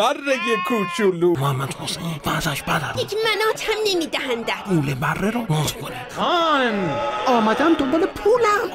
بره کوچولو. محمد حسین بعدش بدر یک منات هم نمیدهندد پول بره رو باز کنید خان. آمدم دنبال پولم.